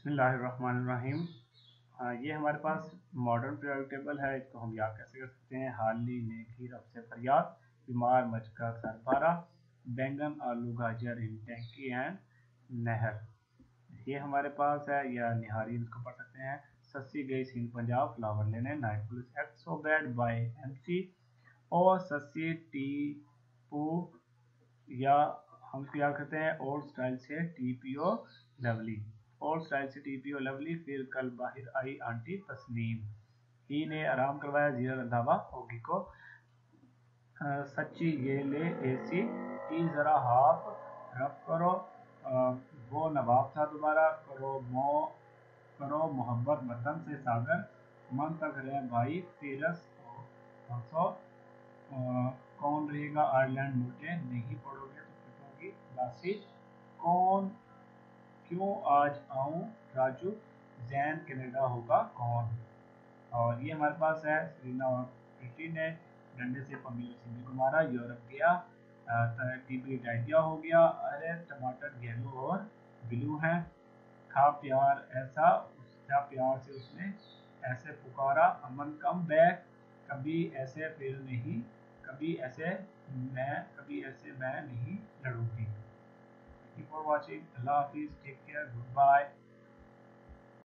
बसमीम ये हमारे पास मॉडर्न प्रायोरिक टेबल है, इसको हम याद कैसे कर सकते हैं? हाली, नेकी, रब से फरियाद, बीमार, मचका सरबारा बैंगन, आलू, गाजर, इन टैंकी एंड नहर। ये हमारे पास है, या निहारी इसको पढ़ सकते हैं। सस्सी गई सिंध पंजाब, फ्लावर लेने night police act so bad by MC और सस्सी टी पू, या हम इसको याद करते हैं ओल्ड स्टाइल से T P O lovely old style से टी पी ओ लवली फिर कल बाहर आई आंटी तस्नीम। ही ने आराम करवाया जीरा रंधावा होगी को। आ, सच्ची ये ले एसी टी जरा हाफ़ रफ करो। आ, वो नवाब था दोबारा करो मो करो मोहब्बत वतन से सागर। मन तक रहे भाई तेरस सौ। कौन रहेगा आयरलैंड मोटे नहीं पढ़ोगे तो पिटोगी बासी। कौन क्यों आज आऊँ? राजू, जैन कनेडा होगा कौन? और ये हमारे पास है, सरीना और प्रीति ने डंडे से पमीर सिंधी को मारा यूरोप गया टीबी डायरिया हो गया। अरे, टमाटर येलो और ब्लू है। था प्यार, ऐसा था प्यार से उसने ऐसे पुकारा, अमन कम बैक कभी ऐसे फिर नहीं, कभी ऐसे मैं, कभी ऐसे मैं नहीं लड़ूँगी। You for watching. Allah Hafiz. Take care. Goodbye.